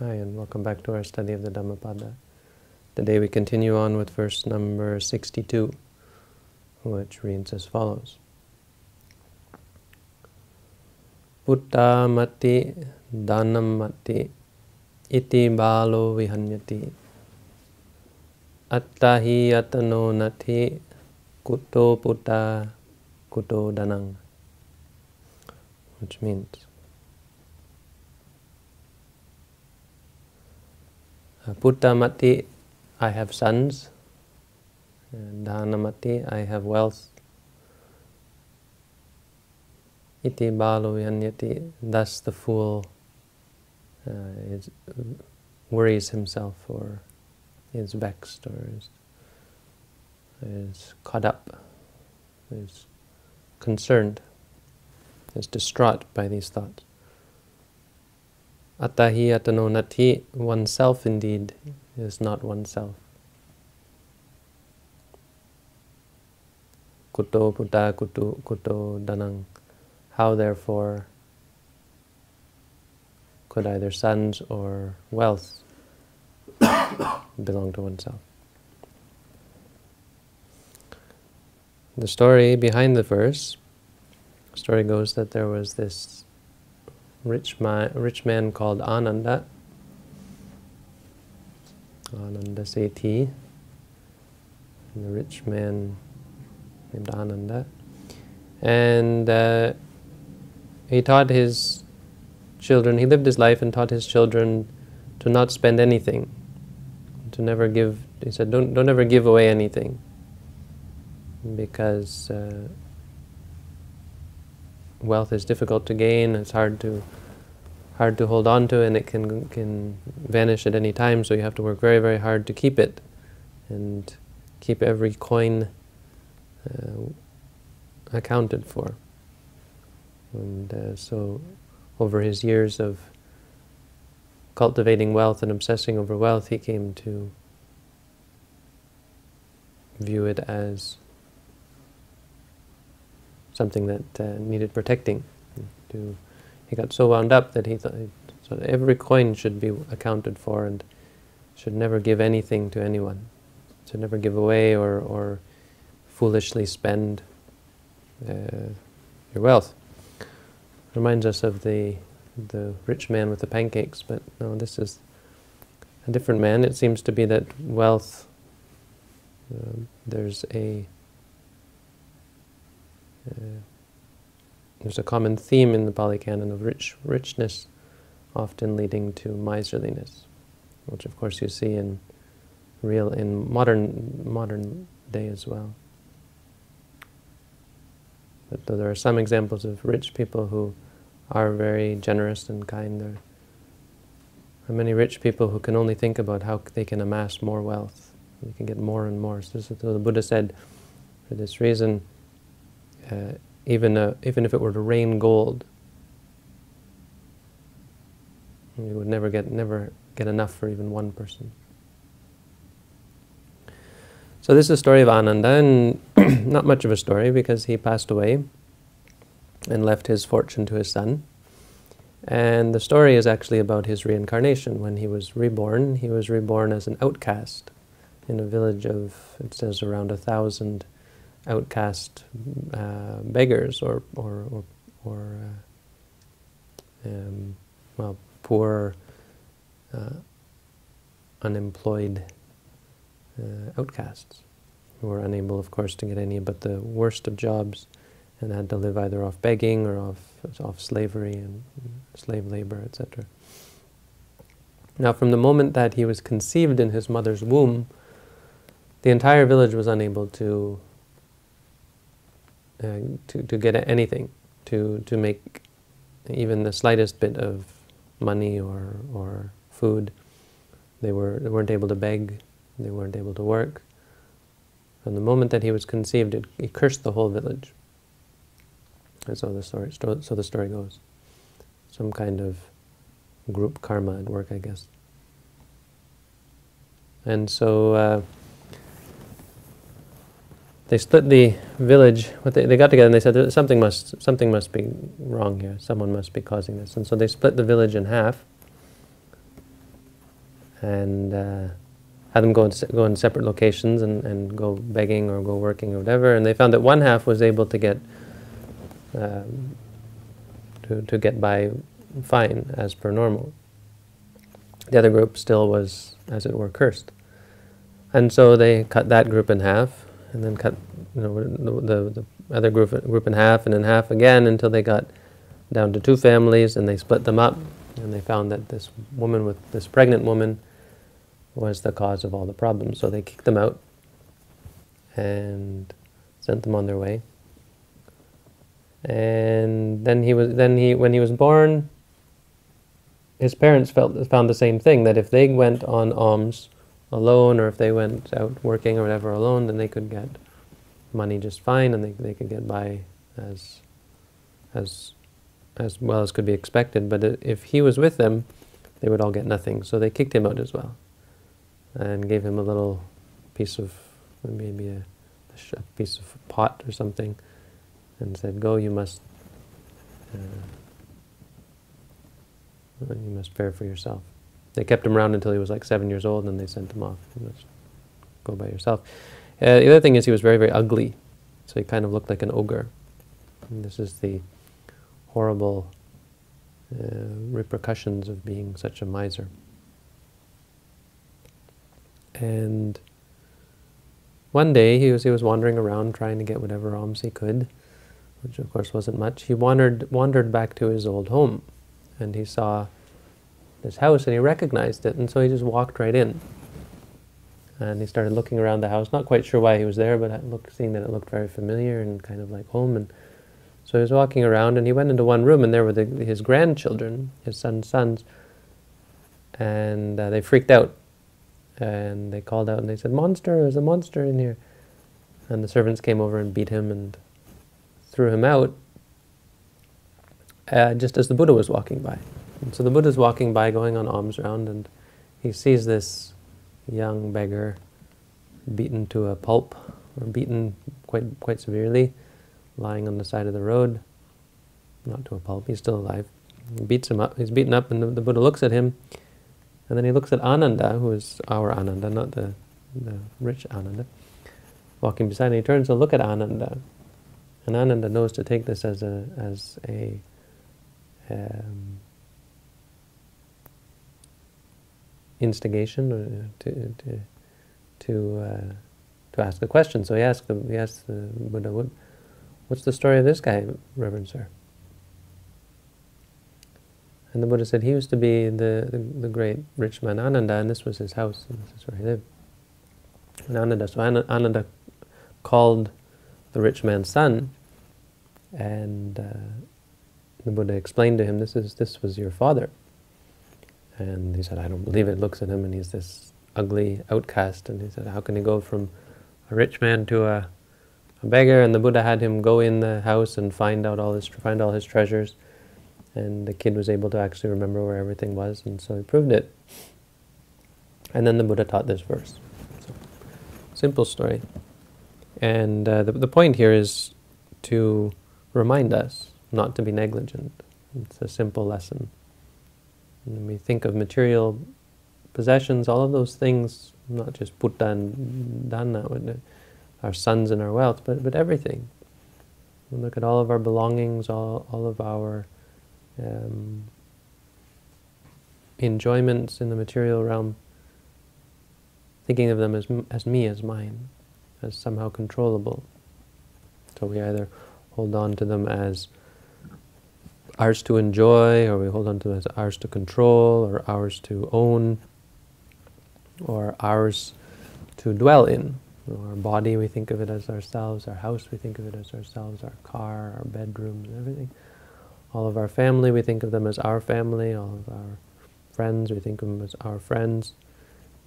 Hi, and welcome back to our study of the Dhammapada. Today we continue on with verse number 62, which reads as follows. Putta mati dhanam mati iti balo vihanyati attahi atano nati kuto putta kuto danang which means Puttamati, I have sons. Dhanamati, I have wealth. Iti balu yanyati, thus the fool uh, is, worries himself or is vexed or is, is caught up, is concerned, is distraught by these thoughts. Attahi atano nati, oneself indeed is not oneself. Kuto puta kutu kuto danang. How therefore could either sons or wealth belong to oneself? The story behind the verse, the story goes that there was this rich man, rich man called Ananda, Ananda Sethi, the rich man named Ananda, and uh, he taught his children, he lived his life and taught his children to not spend anything, to never give, he said, don't, don't ever give away anything, because uh, wealth is difficult to gain, it's hard to hard to hold on to and it can can vanish at any time so you have to work very very hard to keep it and keep every coin uh, accounted for. And uh, so over his years of cultivating wealth and obsessing over wealth he came to view it as something that uh, needed protecting. To, he got so wound up that he thought every coin should be accounted for and should never give anything to anyone. Should never give away or, or foolishly spend uh, your wealth. Reminds us of the the rich man with the pancakes, but no, this is a different man. It seems to be that wealth, uh, there's a Uh, there's a common theme in the Pali Canon of rich richness often leading to miserliness, which of course you see in real in modern modern day as well. But though there are some examples of rich people who are very generous and kind, there are many rich people who can only think about how they can amass more wealth. They can get more and more. So, so the Buddha said, for this reason, uh, even, a, even if it were to rain gold, you would never get, never get enough for even one person. So this is the story of Ananda, and not much of a story because he passed away and left his fortune to his son. And the story is actually about his reincarnation. When he was reborn, he was reborn as an outcast in a village of, it says, around a thousand outcast uh, beggars or or or, or uh, um, well poor uh, unemployed uh, outcasts who were unable, of course, to get any but the worst of jobs and had to live either off begging or off off slavery and slave labor, etc. Now, from the moment that he was conceived in his mother's womb, the entire village was unable to uh, to, to get anything, to, to make even the slightest bit of money or, or food. They, were, they weren't able to beg, they weren't able to work. From the moment that he was conceived, it, he cursed the whole village. And so the story, so the story goes. Some kind of group karma at work, I guess. And so uh, they split the village. They, they got together and they said something must something must be wrong here. Someone must be causing this. And so they split the village in half. and uh, had them go in, go in separate locations and, and go begging or go working or whatever. And they found that one half was able to get um, to, to get by fine as per normal. The other group still was, as it were, cursed. And so they cut that group in half, and then cut you know, the, the, the other group, group in half, and in half again until they got down to two families, and they split them up, and they found that this woman with this pregnant woman was the cause of all the problems. So they kicked them out and sent them on their way. And then he was then he when he was born, his parents felt found the same thing that if they went on alms alone or if they went out working or whatever alone, then they could get money just fine and they they could get by as as as well as could be expected. But if he was with them, they would all get nothing. So they kicked him out as well and gave him a little piece of maybe a, a piece of pot or something and said, "Go, you must." Uh, you must bear for yourself. They kept him around until he was like seven years old, and then they sent him off. You must go by yourself. Uh, the other thing is he was very, very ugly, so he kind of looked like an ogre. And this is the horrible uh, repercussions of being such a miser. And one day he was he was wandering around trying to get whatever alms he could, which of course wasn't much. He wandered wandered back to his old home, and he saw this house and he recognized it, and so he just walked right in. And he started looking around the house, not quite sure why he was there, but looked, seeing that it looked very familiar and kind of like home. And so he was walking around, and he went into one room, and there were the, his grandchildren, his son's sons, and uh, they freaked out and they called out and they said, Monster, there's a monster in here. And the servants came over and beat him and threw him out uh, just as the Buddha was walking by. And so the Buddha's walking by going on alms round and he sees this young beggar beaten to a pulp, or beaten quite quite severely, lying on the side of the road. Not to a pulp, he's still alive. He beats him up, he's beaten up, and the, the Buddha looks at him and then he looks at Ananda, who is our Ananda, not the, the rich Ananda, walking beside him. He turns to look at Ananda. And Ananda knows to take this as a, as a um, instigation to, to, to, uh, to ask a question. So he asks, he asks the Buddha, what, what's the story of this guy, Reverend Sir? And the Buddha said he used to be the, the, the, great rich man Ananda, and this was his house, and this is where he lived. And Ananda, so Ananda called the rich man's son, and uh, the Buddha explained to him, this is this was your father. And he said, I don't believe it. Looks at him, and he's this ugly outcast. And he said, how can he go from a rich man to a, a beggar? And the Buddha had him go in the house and find out all his find all his treasures and the kid was able to actually remember where everything was, and so he proved it. And then the Buddha taught this verse. So, simple story. And uh, the, the point here is to remind us not to be negligent. It's a simple lesson. When we think of material possessions, all of those things, not just putta and dana, our sons and our wealth, but, but everything. We look at all of our belongings, all, all of our um, enjoyments in the material realm, thinking of them as, as me, as mine, as somehow controllable. So we either hold on to them as ours to enjoy, or we hold on to as ours to control, or ours to own, or ours to dwell in. our body, we think of it as ourselves. Our house, we think of it as ourselves. Our car, our bedrooms, everything all of our family, we think of them as our family, all of our friends, we think of them as our friends.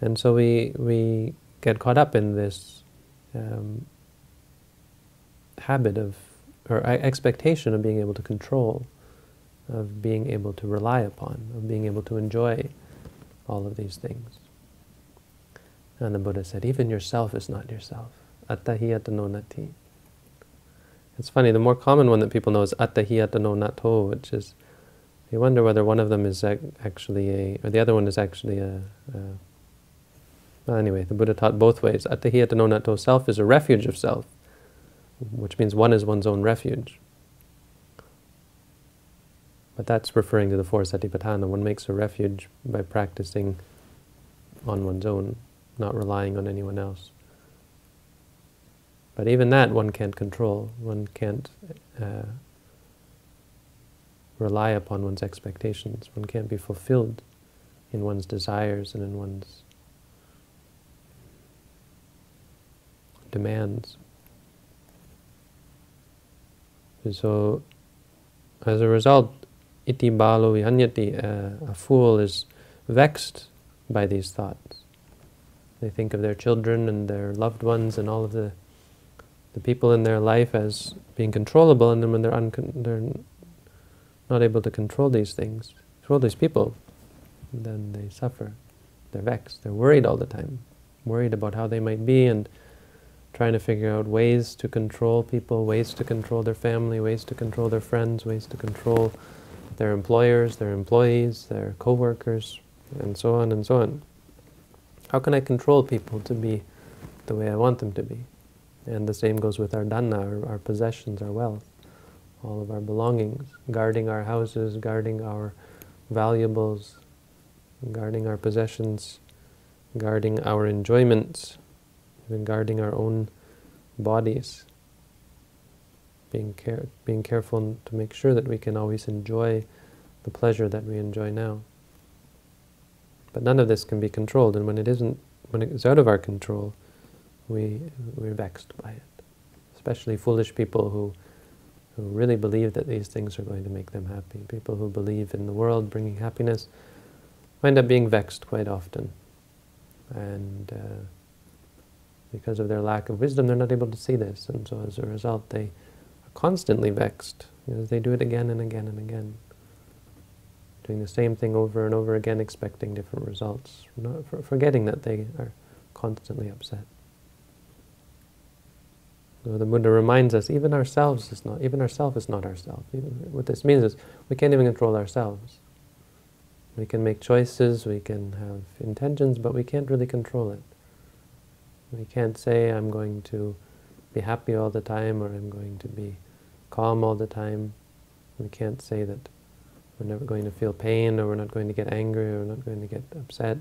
And so we, we get caught up in this um, habit of, or expectation of being able to control, of being able to rely upon, of being able to enjoy all of these things. And the Buddha said, even yourself is not yourself. Attahiyatano nati. It's funny, the more common one that people know is attahiyatano nato, which is You wonder whether one of them is actually a, or the other one is actually a, a well, anyway, the Buddha taught both ways. Attahiyata self is a refuge of self, which means one is one's own refuge. But that's referring to the four satipatthana. One makes a refuge by practicing on one's own, not relying on anyone else. But even that one can't control. One can't uh, rely upon one's expectations. One can't be fulfilled in one's desires and in one's demands. And so, as a result, iti balo vihanyati, uh, a fool is vexed by these thoughts. They think of their children and their loved ones and all of the the people in their life as being controllable, and then when they're, they're not able to control these things, control these people, then they suffer. They're vexed. They're worried all the time, worried about how they might be, and trying to figure out ways to control people, ways to control their family, ways to control their friends, ways to control their employers, their employees, their co-workers, and so on and so on. How can I control people to be the way I want them to be? And the same goes with our dana, our, our possessions, our wealth, all of our belongings, guarding our houses, guarding our valuables, guarding our possessions, guarding our enjoyments, even guarding our own bodies, being, care being careful to make sure that we can always enjoy the pleasure that we enjoy now. But none of this can be controlled, and when it isn't, when it is out of our control, we, we're vexed by it. Especially foolish people who, who really believe that these things are going to make them happy. People who believe in the world bringing happiness wind up being vexed quite often. And uh, because of their lack of wisdom, they're not able to see this. And so as a result, they constantly vexed because they do it again and again and again. Doing the same thing over and over again, expecting different results, not forgetting that they are constantly upset. So the Buddha reminds us, even ourselves is not, even ourself is not ourselves. What this means is we can't even control ourselves. We can make choices, we can have intentions, but we can't really control it. We can't say I'm going to be happy all the time or I'm going to be calm all the time. We can't say that we're never going to feel pain or we're not going to get angry or we're not going to get upset.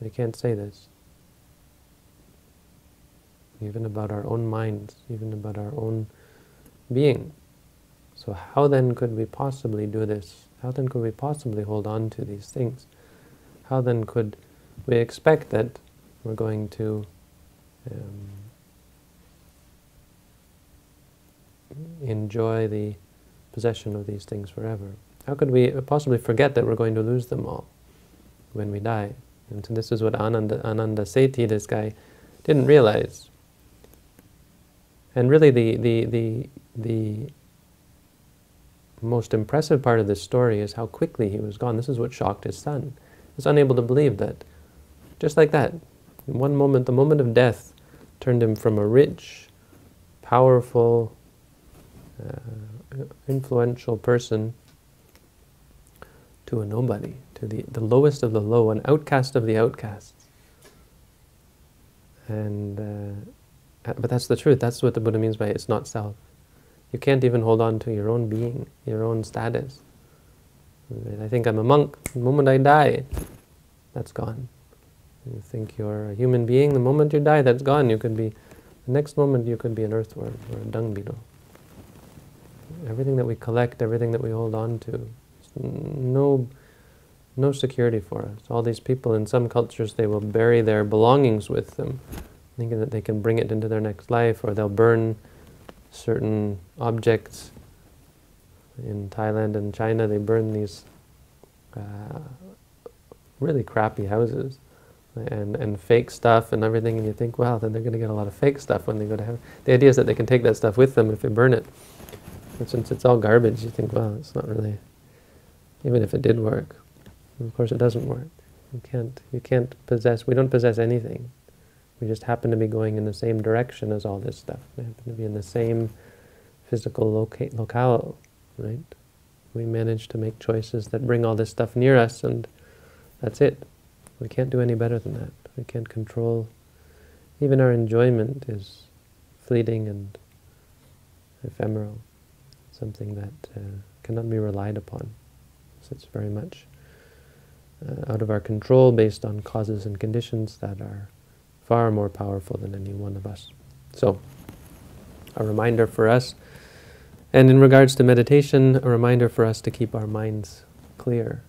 We can't say this. Even about our own minds, even about our own being. So how then could we possibly do this? How then could we possibly hold on to these things? How then could we expect that we're going to um, enjoy the possession of these things forever. How could we possibly forget that we're going to lose them all when we die? And so this is what Ananda, Ananda this guy, didn't realize. And really the, the, the, the most impressive part of this story is how quickly he was gone. This is what shocked his son. He was unable to believe that, just like that, in one moment, the moment of death, turned him from a rich, powerful, uh, influential person to a nobody, to the, the lowest of the low, an outcast of the outcasts. And, uh, but that's the truth. That's what the Buddha means by it's not self. You can't even hold on to your own being, your own status. I think I'm a monk. The moment I die, that's gone. You think you're a human being, the moment you die, that's gone. You could be, the next moment you could be an earthworm or a dung beetle. Everything that we collect, everything that we hold on to, no, no security for us. All these people, in some cultures, they will bury their belongings with them, thinking that they can bring it into their next life, or they'll burn certain objects. In Thailand and China, they burn these uh, really crappy houses and, and fake stuff and everything, and you think, well, then they're going to get a lot of fake stuff when they go to heaven. The idea is that they can take that stuff with them if they burn it. And since it's all garbage, you think, well, it's not really, even if it did work. of course it doesn't work. You can't, you can't possess, we don't possess anything. We just happen to be going in the same direction as all this stuff. We happen to be in the same physical loca locale, right? We manage to make choices that bring all this stuff near us, and that's it. We can't do any better than that. We can't control. Even our enjoyment is fleeting and ephemeral, something that uh, cannot be relied upon. So it's very much uh, out of our control based on causes and conditions that are far more powerful than any one of us. So, a reminder for us, and in regards to meditation, a reminder for us to keep our minds clear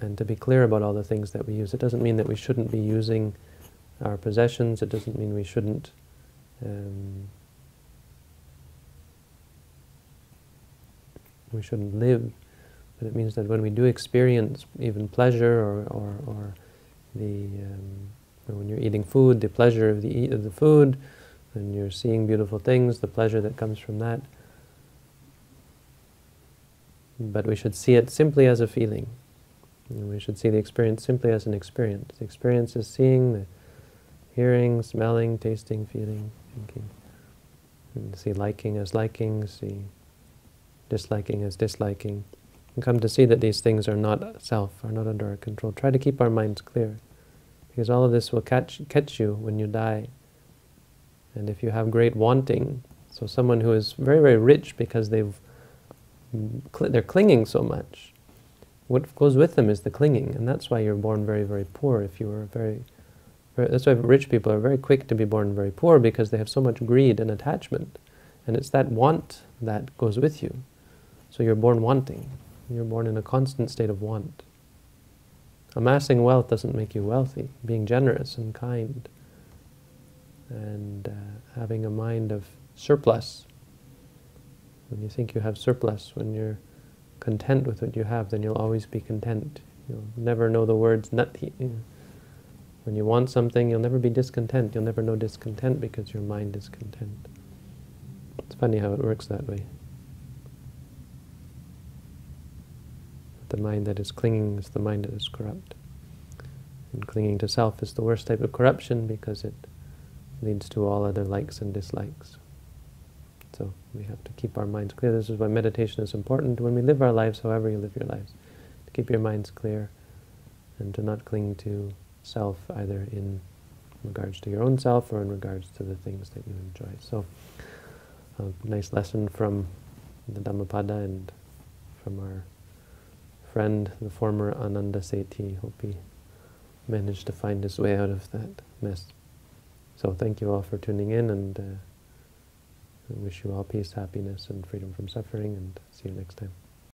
and to be clear about all the things that we use. It doesn't mean that we shouldn't be using our possessions, it doesn't mean we shouldn't um, we shouldn't live, but it means that when we do experience even pleasure or, or, or the um, when you're eating food, the pleasure of the of the food, when you're seeing beautiful things, the pleasure that comes from that. But we should see it simply as a feeling. And we should see the experience simply as an experience. The experience is seeing, the hearing, smelling, tasting, feeling, thinking. And see liking as liking, see disliking as disliking. And come to see that these things are not self, are not under our control. Try to keep our minds clear. Because all of this will catch, catch you when you die. And if you have great wanting, so someone who is very, very rich because they've they're clinging so much, what goes with them is the clinging, and that's why you're born very, very poor. If you were very, very, that's why rich people are very quick to be born very poor because they have so much greed and attachment, and it's that want that goes with you. So you're born wanting. You're born in a constant state of want. Amassing wealth doesn't make you wealthy. Being generous and kind and uh, having a mind of surplus. When you think you have surplus, when you're content with what you have, then you'll always be content. You'll never know the words nati. When you want something, you'll never be discontent. You'll never know discontent because your mind is content. It's funny how it works that way. The mind that is clinging is the mind that is corrupt. And clinging to self is the worst type of corruption because it leads to all other likes and dislikes. So we have to keep our minds clear. This is why meditation is important. When we live our lives, however you live your lives, to keep your minds clear and to not cling to self either in regards to your own self or in regards to the things that you enjoy. So a nice lesson from the Dhammapada and from our friend, the former Ananda Sethi. Hope he managed to find his way out of that mess. So thank you all for tuning in and uh, I wish you all peace, happiness, and freedom from suffering, and see you next time.